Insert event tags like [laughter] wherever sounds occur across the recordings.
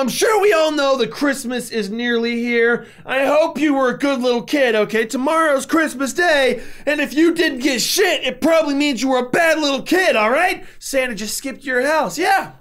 I'm sure we all know that Christmas is nearly here. I hope you were a good little kid, okay? Tomorrow's Christmas Day, and if you didn't get shit, it probably means you were a bad little kid, alright? Santa just skipped your house, yeah.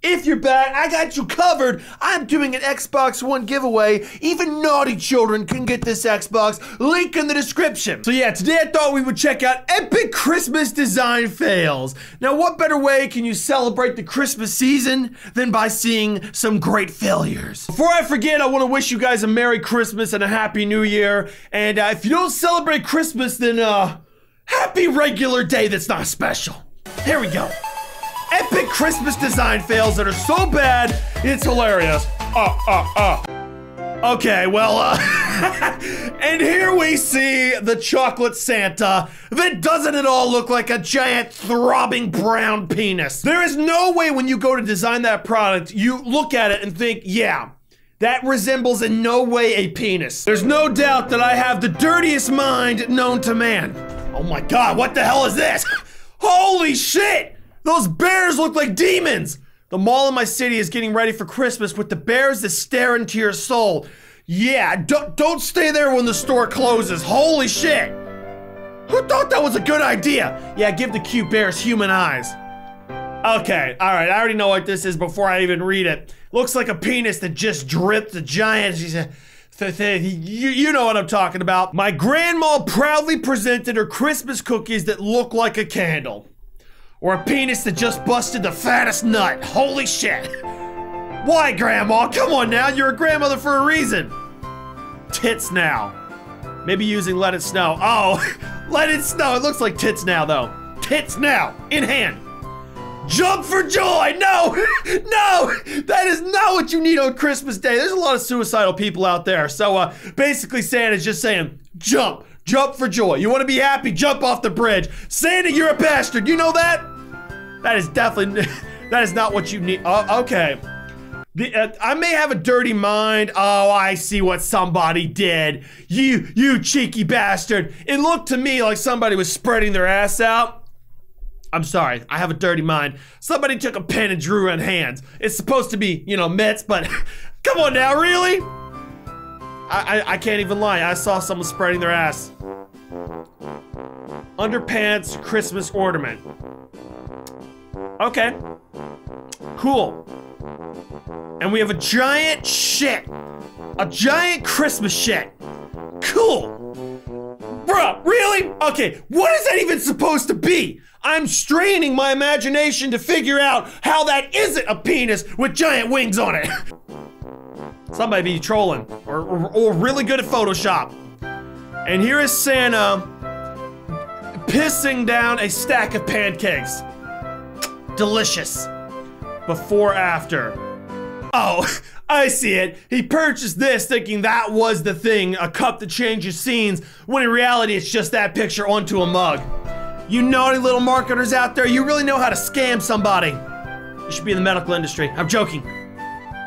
If you're bad, I got you covered. I'm doing an Xbox One giveaway. Even naughty children can get this Xbox. Link in the description. So yeah, today I thought we would check out epic Christmas design fails. Now, what better way can you celebrate the Christmas season than by seeing some great failures? Before I forget, I want to wish you guys a Merry Christmas and a Happy New Year. And uh, if you don't celebrate Christmas, then uh, happy regular day that's not special. Here we go epic Christmas design fails that are so bad, it's hilarious. Uh, uh, uh. Okay, well, uh, [laughs] and here we see the chocolate Santa that doesn't at all look like a giant throbbing brown penis. There is no way when you go to design that product, you look at it and think, yeah, that resembles in no way a penis. There's no doubt that I have the dirtiest mind known to man. Oh my god, what the hell is this? [laughs] Holy shit! Those bears look like demons! The mall in my city is getting ready for Christmas with the bears that stare into your soul. Yeah, don't, don't stay there when the store closes. Holy shit! Who thought that was a good idea? Yeah, give the cute bears human eyes. Okay, alright, I already know what this is before I even read it. Looks like a penis that just dripped a giant. You know what I'm talking about. My grandma proudly presented her Christmas cookies that look like a candle. Or a penis that just busted the fattest nut. Holy shit. Why, Grandma? Come on now, you're a grandmother for a reason. Tits now. Maybe using let it snow. Oh, [laughs] let it snow. It looks like tits now, though. Tits now, in hand. Jump for joy! No! [laughs] no! That is not what you need on Christmas Day. There's a lot of suicidal people out there. So, uh, basically, Santa's just saying, jump. Jump for joy. You want to be happy? Jump off the bridge. Santa, you're a bastard. You know that? That is definitely, [laughs] that is not what you need. Uh, okay. The, uh, I may have a dirty mind. Oh, I see what somebody did. You, you cheeky bastard. It looked to me like somebody was spreading their ass out. I'm sorry, I have a dirty mind. Somebody took a pen and drew on hands. It's supposed to be, you know, mitts, but [laughs] come on now, really? I, I, I can't even lie. I saw someone spreading their ass. Underpants Christmas ornament. Okay. Cool. And we have a giant shit. A giant Christmas shit. Cool. Bruh, really? Okay, what is that even supposed to be? I'm straining my imagination to figure out how that isn't a penis with giant wings on it. [laughs] Somebody be trolling or, or, or really good at Photoshop. And here is Santa pissing down a stack of pancakes. Delicious. Before, after. Oh, [laughs] I see it. He purchased this thinking that was the thing, a cup that changes scenes, when in reality it's just that picture onto a mug. You naughty little marketers out there, you really know how to scam somebody. You should be in the medical industry. I'm joking.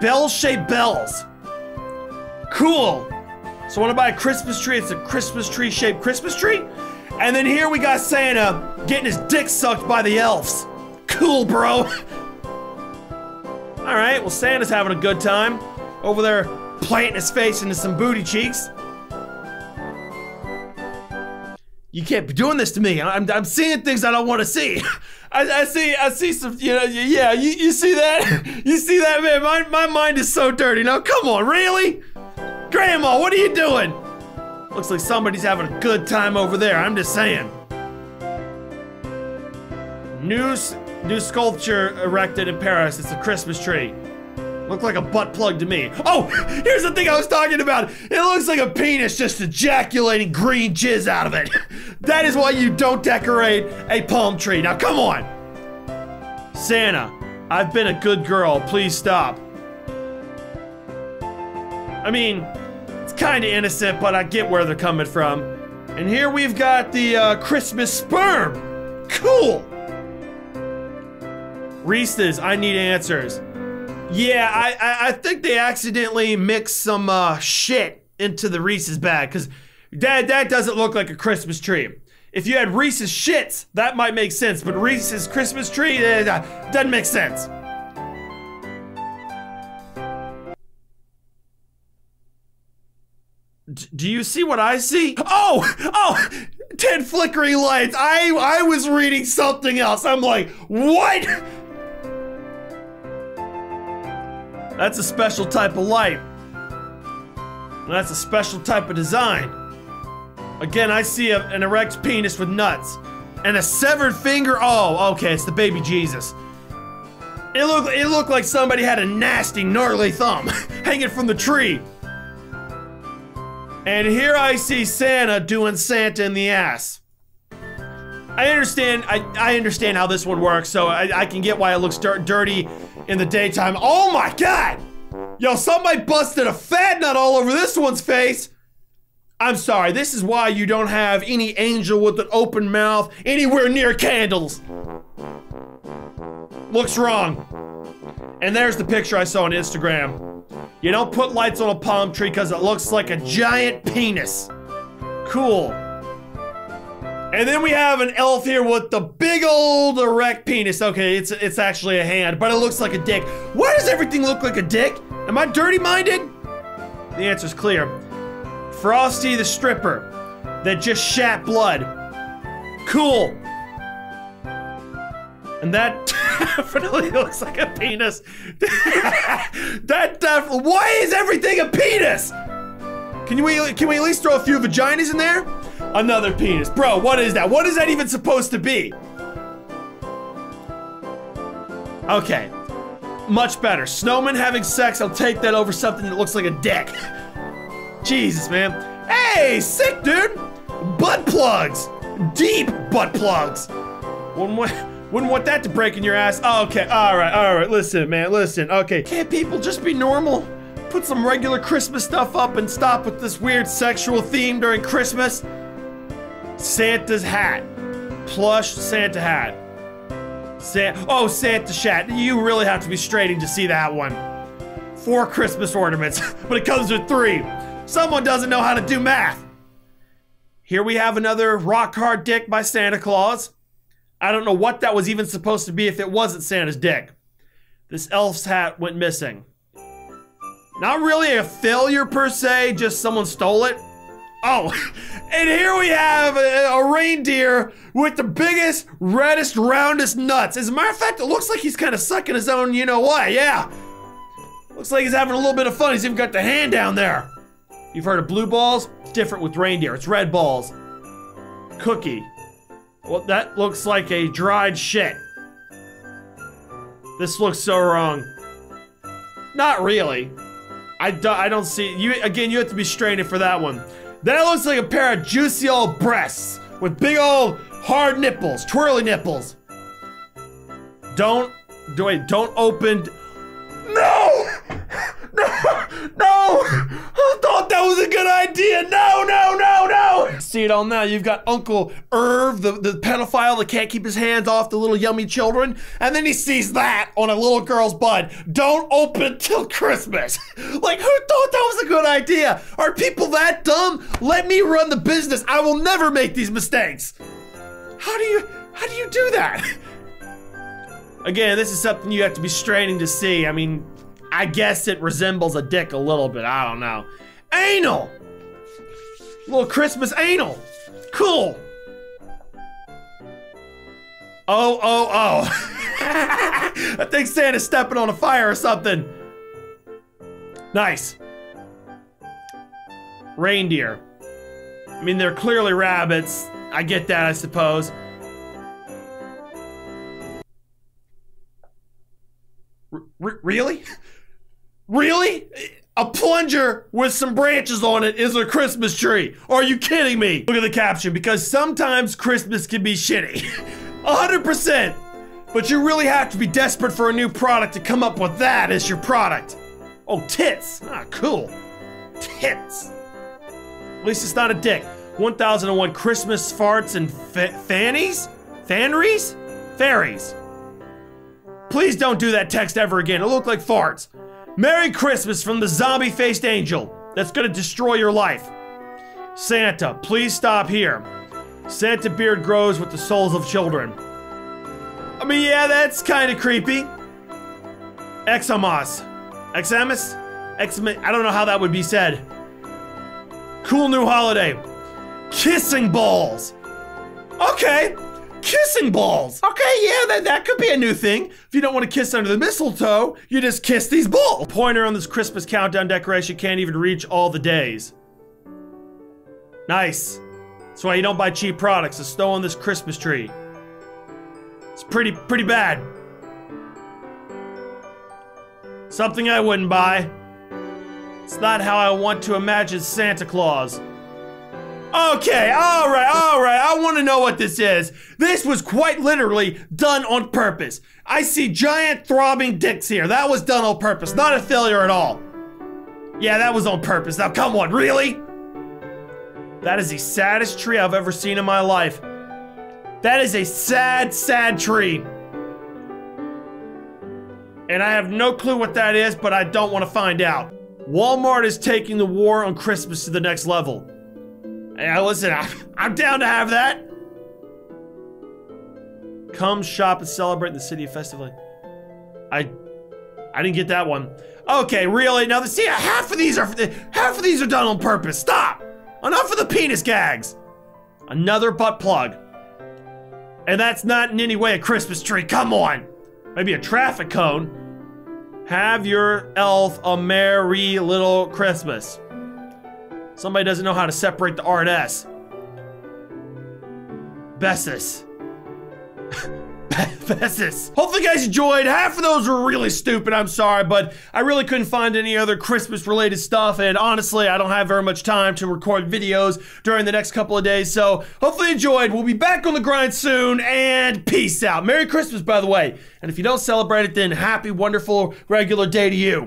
Bell-shaped bells. Cool. So I buy a Christmas tree, it's a Christmas tree shaped Christmas tree. And then here we got Santa getting his dick sucked by the elves. Cool, bro. All right, well, Santa's having a good time over there planting his face into some booty cheeks. You can't be doing this to me. I'm, I'm seeing things I don't want to see. [laughs] I, I, see, I see some, you know, yeah, you, you see that? [laughs] you see that, man? My, my mind is so dirty. Now, come on, really? Grandma, what are you doing? Looks like somebody's having a good time over there, I'm just saying. New, new sculpture erected in Paris. It's a Christmas tree. Looked like a butt plug to me. Oh, here's the thing I was talking about. It looks like a penis just ejaculating green jizz out of it. [laughs] That is why you don't decorate a palm tree. Now, come on. Santa, I've been a good girl. Please stop. I mean, it's kind of innocent, but I get where they're coming from. And here we've got the uh, Christmas sperm. Cool. Reese's, I need answers. Yeah, I, I, I think they accidentally mixed some uh, shit into the Reese's bag because that, that doesn't look like a Christmas tree. If you had Reese's shits, that might make sense, but Reese's Christmas tree uh, doesn't make sense. D do you see what I see? Oh, oh, 10 flickering lights. I I was reading something else. I'm like, "What?" That's a special type of light. That's a special type of design. Again, I see a, an erect penis with nuts. And a severed finger. Oh, okay, it's the baby Jesus. It looked it looked like somebody had a nasty, gnarly thumb [laughs] hanging from the tree. And here I see Santa doing Santa in the ass. I understand. I, I understand how this one works, so I, I can get why it looks dir dirty in the daytime. Oh my god! Yo, somebody busted a fat nut all over this one's face. I'm sorry, this is why you don't have any angel with an open mouth anywhere near candles. Looks wrong. And there's the picture I saw on Instagram. You don't put lights on a palm tree because it looks like a giant penis. Cool. And then we have an elf here with the big old erect penis. Okay, it's it's actually a hand, but it looks like a dick. Why does everything look like a dick? Am I dirty-minded? The answer's clear. Frosty the stripper that just shat blood. Cool. And that [laughs] definitely looks like a penis. [laughs] that definitely. Why is everything a penis? Can we can we at least throw a few vaginas in there? Another penis, bro. What is that? What is that even supposed to be? Okay, much better. Snowman having sex. I'll take that over something that looks like a dick. Jesus, man. Hey, sick dude. Butt plugs. Deep butt plugs. Wouldn't want that to break in your ass. Oh, okay, all right, all right. Listen, man, listen. Okay, can't people just be normal? Put some regular Christmas stuff up and stop with this weird sexual theme during Christmas. Santa's hat, plush Santa hat. Santa, oh, Santa shat. You really have to be straining to see that one. Four Christmas ornaments, [laughs] but it comes with three. Someone doesn't know how to do math. Here we have another rock hard dick by Santa Claus. I don't know what that was even supposed to be if it wasn't Santa's dick. This elf's hat went missing. Not really a failure per se, just someone stole it. Oh, [laughs] and here we have a, a, reindeer with the biggest, reddest, roundest nuts. As a matter of fact, it looks like he's kind of sucking his own, you know what, yeah. Looks like he's having a little bit of fun. He's even got the hand down there. You've heard of blue balls? Different with reindeer. It's red balls. Cookie. Well, that looks like a dried shit. This looks so wrong. Not really. I, do, I don't see you again. You have to be straining for that one. That looks like a pair of juicy old breasts with big old hard nipples, twirly nipples. Don't do it. Don't open. No! I thought that was a good idea. No, no, no, no! See it all now. You've got Uncle Irv, the, the pedophile that can't keep his hands off the little yummy children, and then he sees that on a little girl's butt. Don't open till Christmas. [laughs] like, who thought that was a good idea? Are people that dumb? Let me run the business. I will never make these mistakes. How do you, how do you do that? [laughs] Again, this is something you have to be straining to see. I mean, I guess it resembles a dick a little bit. I don't know. Anal! Little Christmas anal. Cool. Oh, oh, oh. [laughs] I think Santa's stepping on a fire or something. Nice. Reindeer. I mean, they're clearly rabbits. I get that, I suppose. R really? [laughs] Really? A plunger with some branches on it is a Christmas tree. Are you kidding me? Look at the caption, because sometimes Christmas can be shitty. [laughs] 100%. But you really have to be desperate for a new product to come up with that as your product. Oh, tits. Ah, cool. Tits. At least it's not a dick. 1001 Christmas farts and fa fannies? Fanries? Fairies. Please don't do that text ever again. It looked like farts. Merry Christmas from the zombie faced angel that's gonna destroy your life. Santa, please stop here. Santa beard grows with the souls of children. I mean, yeah, that's kind of creepy. Examos. Examus? Exam I don't know how that would be said. Cool new holiday. Kissing balls. Okay. Kissing balls. Okay, yeah, that, that could be a new thing. If you don't want to kiss under the mistletoe, you just kiss these balls. Pointer on this Christmas countdown decoration can't even reach all the days. Nice. That's why you don't buy cheap products. The snow on this Christmas tree. It's pretty, pretty bad. Something I wouldn't buy. It's not how I want to imagine Santa Claus. Okay, alright, alright, I want to know what this is. This was quite literally done on purpose. I see giant throbbing dicks here. That was done on purpose, not a failure at all. Yeah, that was on purpose. Now, come on, really? That is the saddest tree I've ever seen in my life. That is a sad, sad tree. And I have no clue what that is, but I don't want to find out. Walmart is taking the war on Christmas to the next level. Hey, listen, I'm down to have that. Come shop and celebrate in the city festively. I, I didn't get that one. Okay, really? Now, see, half of these are half of these are done on purpose. Stop. Enough of the penis gags. Another butt plug. And that's not in any way a Christmas tree. Come on. Maybe a traffic cone. Have your elf a merry little Christmas. Somebody doesn't know how to separate the R and S. Bessus. [laughs] Bessus. Hopefully you guys enjoyed. Half of those were really stupid, I'm sorry, but I really couldn't find any other Christmas related stuff, and honestly, I don't have very much time to record videos during the next couple of days, so hopefully you enjoyed. We'll be back on the grind soon, and peace out. Merry Christmas, by the way. And if you don't celebrate it, then happy, wonderful, regular day to you.